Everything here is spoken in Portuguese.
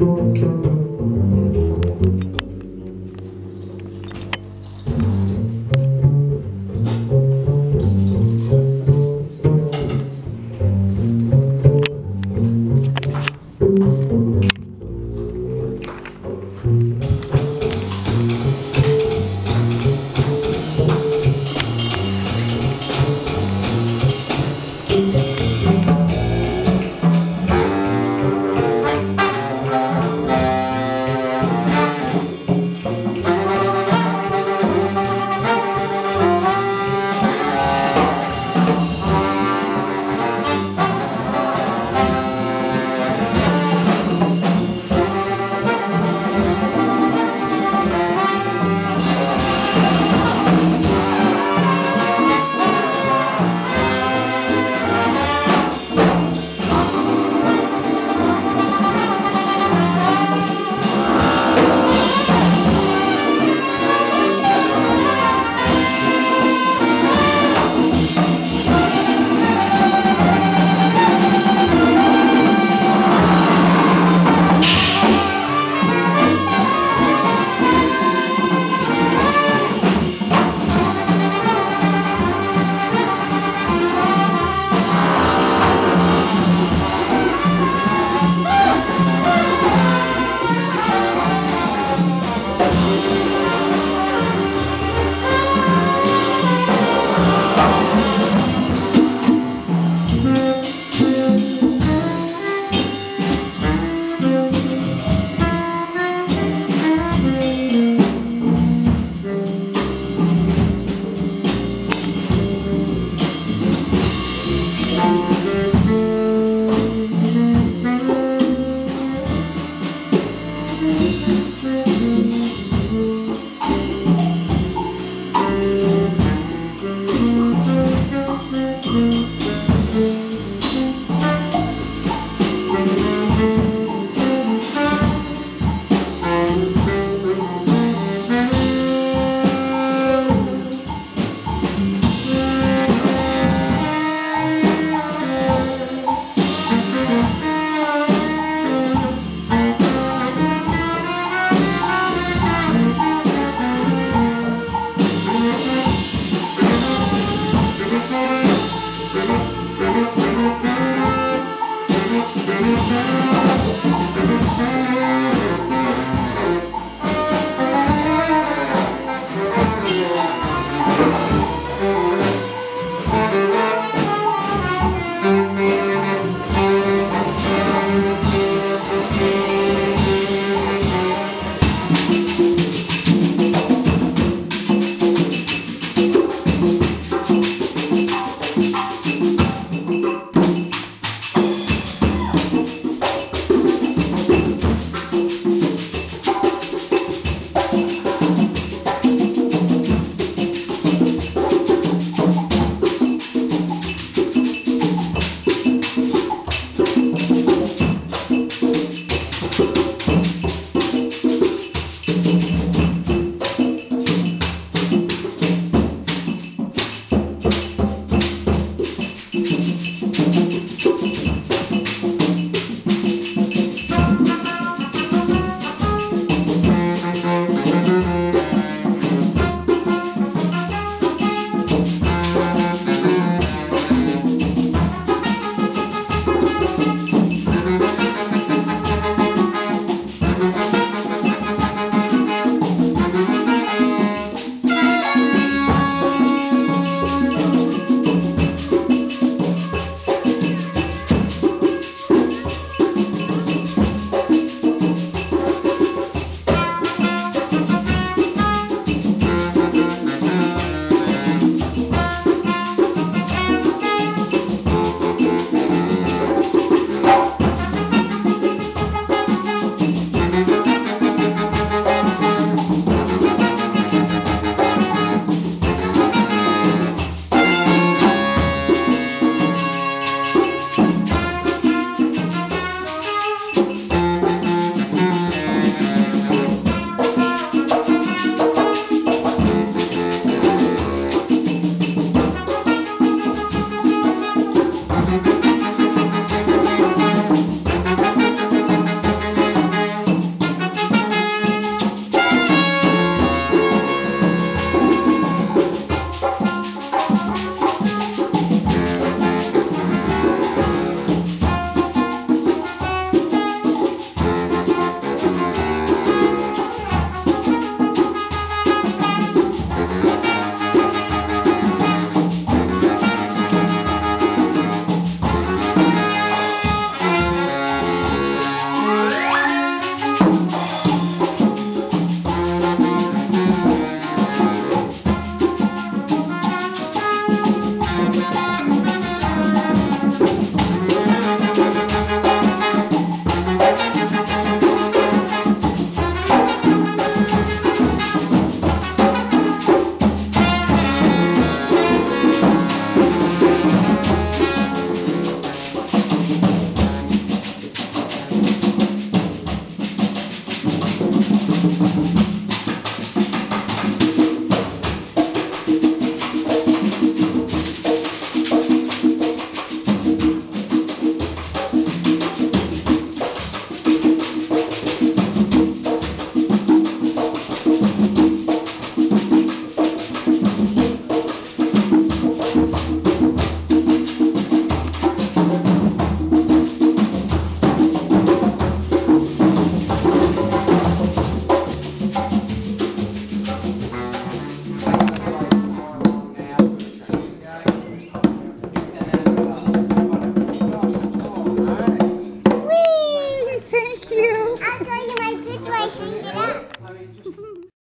Música